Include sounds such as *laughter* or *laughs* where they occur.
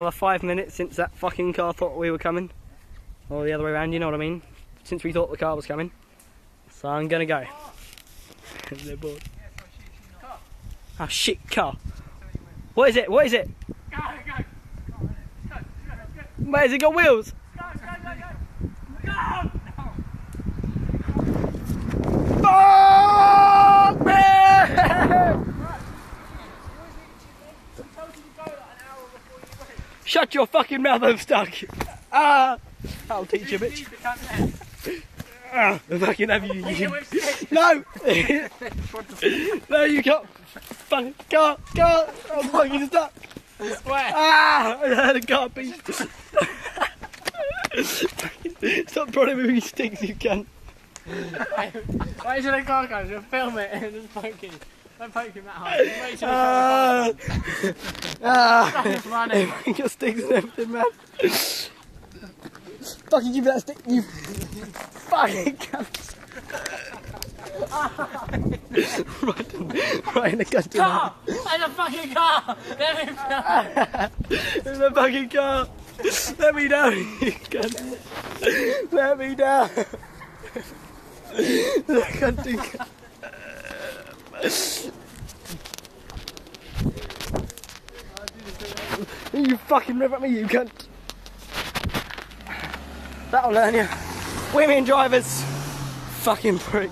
Another five minutes since that fucking car thought we were coming. Or the other way around, you know what I mean? Since we thought the car was coming. So I'm gonna go. *laughs* They're bored. Oh shit, car. What is it? What is it? Where has it got wheels? Fuck me! Shut your fucking mouth, I'm stuck. Ah! I'll teach you, bitch. Ah, fucking have you. you. *laughs* No! *laughs* no, you can't. Fucking can't, can't. I'm fucking stuck. Where? Ah! I had a car beast. *laughs* Stop prodding with me sticks, you cunt. Wait till the car comes, you'll film it and just poke him. Don't poke him that hard. Wait till the Ah! Ah! comes. running. Your sticks and everything, man. Fucking give me that stick, you fucking cunt. right, *laughs* in, right in the goddamn. Car! There's a fucking car! Let me film. In the fucking car. Let me down, you cunt. Let me down. Cunt, you cunt. You fucking rip at me, you cunt. That'll learn you. Women drivers. Fucking prick.